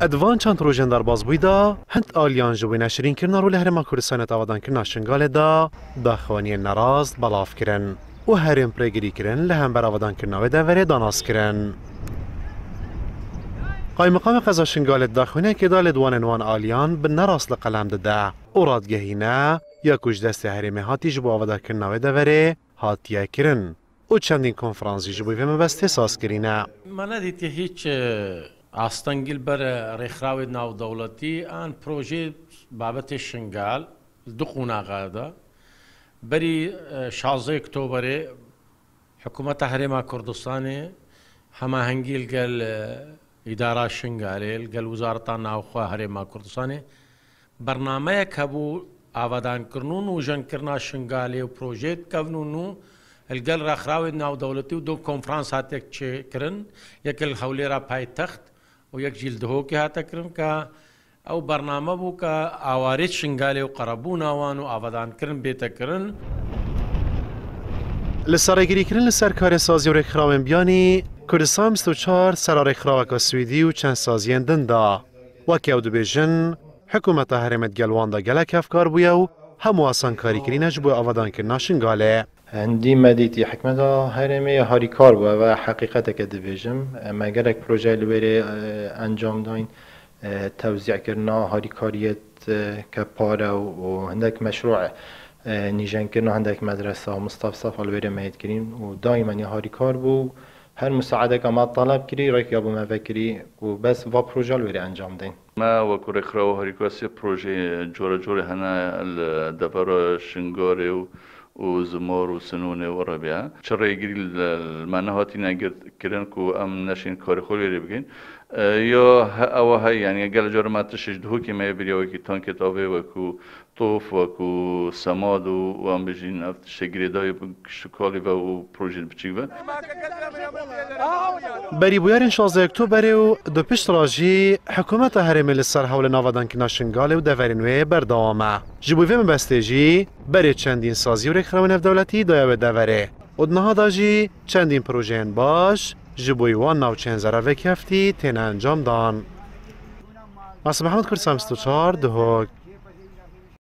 ادوان چند ئەدوان هند آلیان دەرباز نشرین هەند رو ژوی نەشرینکردنا و لە هەرێمە دا دا خوانی داخوانیە بلاف کرن و هەرێم پرێگیریکردن لە هەم بەراوەدانکردنەوەی مقام داناسکردن. قایمقام دا دال که لە دوانێنوان به بن به لە لقلم دەدا و نه یا و دەستی هەرێمە هاتیش کردن. او چندین هاتیەکردن و چەندین کۆنفرانسی ژبووی من من که هیچ ئاستەنگیل بەر ڕێکخراوی ناودەوڵەتی ئان پرۆژێ بابەتی شنگال دو قوناغادا بەری شازەی ئۆکتۆبرێ حکوومەتە هەرێما کوردستانی هەماهەنگیل گەل ئیدارا شنگالێل گەل وزارتان ناوخوا هەرێما کوردستانی بەرنمەیەک هەبوو ئاوادانکردن و ژەنکردنا شنگالێ و پرۆژێت کەون و هەلگەل ڕخراوی ناودەوڵەتی و دو کۆنفرانس هاتێک چێکردن یەکل هەولێرا پایتەخت و یەک جیلدهۆ کە هاتەکردن کە ئەو بەرنامە بوو کە ئاوارێت شنگالی و قەرەبوو ناوان و ئاوادانکردن بێتەکردن. لە سەرێگیریکردن لەسەر کارێسازی و ڕێکخراوێن بیانی کوردستان 24 سەرڕێکخراوەکە سوئدی و چەند سازیێندندا وەکی ئەو دەبێژن حکوومەتە هەرێمەت گەلواندا گەلک ئەفکار بووە و هەموو ئاسان کاریکردینەش بۆ ئەوەدانکردنا شنگالێ. هەندی مەدیتی حکمەدا هەرێمێ هاریکار و بە حقیقەتەکە دەبێژم ئەمە گەلێک پرۆژە لێرێ ئەنجام آه، داین آه، تەوزیعکردنا هاریکاریەت کە آه، پارە و مشروع مەشروعە نیژەنکردن هەندێک مدرسه و مستەفسەف هەلوێرە مەیتکردین و دایمەنی هاریکار بوو هەر مساعدەکە ما طلب تەلب کردی ڕێکیا بوو مەڤەکری و بس وا پرۆژە لێرە انجام دەین ما و وەکو ڕێکخراوە هەریکاسی پرۆژێ جۆرە جۆرە هەنا دفر شنگۆرێ و وزمۆر و سنوونێ وەڕە بیا چ ڕێگیری مانەهاتی ناگرتکردن و ئەم نەشین کۆریخۆلێری بگەین یۆ ئەوە هەی یانە گەل جۆرما تشش دووکی مێ بریەوەکی تۆنکێتەوەێ وەکو تۆف وەکو سەماد و ئەم بژین ئەفت شەگرێداوی شکۆلی بە و پروژین بچیوە. بری بویار این شازه اکتو بری و دو پیش راجی حکومت هرمی لسر حول نوادان که ناشنگال و دورینوی بردامه جبویوی مبسته جی بری چندین سازی و رکرامن دولتی دایا به دوره چندین پروژه باش جبویوان نو چند زره وکفتی تین انجام دان مصبه محمد کرسام ستوچار دهوک